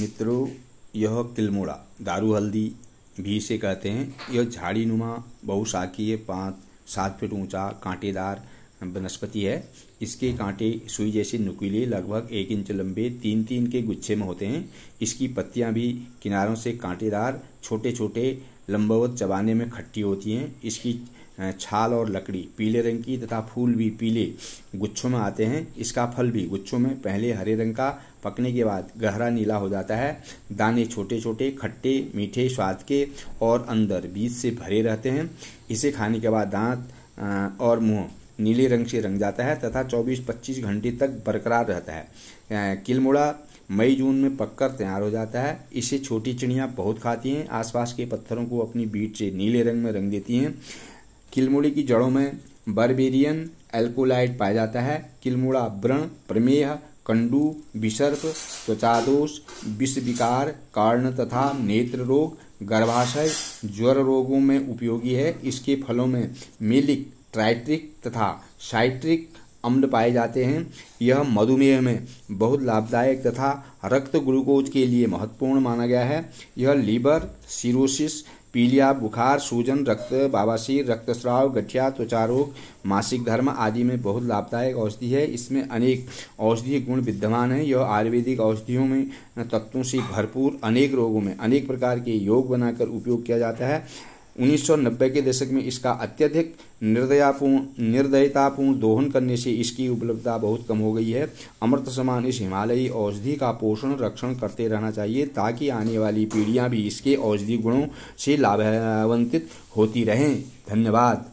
मित्रों, यह किलमोड़ा, दारू हल्दी भी इसे कहते हैं। यह झाड़ी नुमा बहुशाखीय पाँच सात फीट ऊँचा, कांटेदार वनस्पति है। इसके कांटे सुई जैसे नुकीले, लगभग एक इंच लंबे तीन तीन के गुच्छे में होते हैं। इसकी पत्तियाँ भी किनारों से कांटेदार छोटे छोटे लंबवत चबाने में खट्टी होती हैं। इसकी छाल और लकड़ी पीले रंग की तथा फूल भी पीले गुच्छों में आते हैं। इसका फल भी गुच्छों में पहले हरे रंग का, पकने के बाद गहरा नीला हो जाता है। दाने छोटे छोटे खट्टे, मीठे स्वाद के और अंदर बीज से भरे रहते हैं। इसे खाने के बाद दांत और मुँह नीले रंग से रंग जाता है तथा 24-25 घंटे तक बरकरार रहता है। किलमुड़ा मई, जून में पककर तैयार हो जाता है। इसे छोटी चिड़ियाँ बहुत खाती हैं। आसपास के पत्थरों को अपनी बीट से नीले रंग में रंग देती हैं। किलमुड़ी की जड़ों में बर्बेरियन एल्कोलाइड पाया जाता है। किलमुड़ा व्रण, प्रमेह, कंडू, विसर्प, त्वचादोष विष विकार कर्ण तथा नेत्र रोग, गर्भाशय, ज्वर रोगों में उपयोगी है। इसके फलों में मिलिक, ट्राइट्रिक तथा साइट्रिक अम्ल पाए जाते हैं। यह मधुमेह में बहुत लाभदायक तथा रक्त ग्लूकोज के लिए महत्वपूर्ण माना गया है। यह लीवर सिरोसिस पीलिया, बुखार, सूजन, रक्त बाबासीर रक्तस्राव, गठिया त्वचा रोग मासिक धर्म आदि में बहुत लाभदायक औषधि है। इसमें अनेक औषधीय गुण विद्यमान है। यह आयुर्वेदिक औषधियों में तत्वों से भरपूर अनेक रोगों में अनेक प्रकार के योग बनाकर उपयोग किया जाता है। 1990 के दशक में इसका अत्यधिक निर्दयापूर्ण, निर्दयतापूर्ण दोहन करने से इसकी उपलब्धता बहुत कम हो गई है। अमृत समान इस हिमालयी औषधि का पोषण, रक्षण करते रहना चाहिए ताकि आने वाली पीढ़ियाँ भी इसके औषधि गुणों से लाभान्वित होती रहें। धन्यवाद।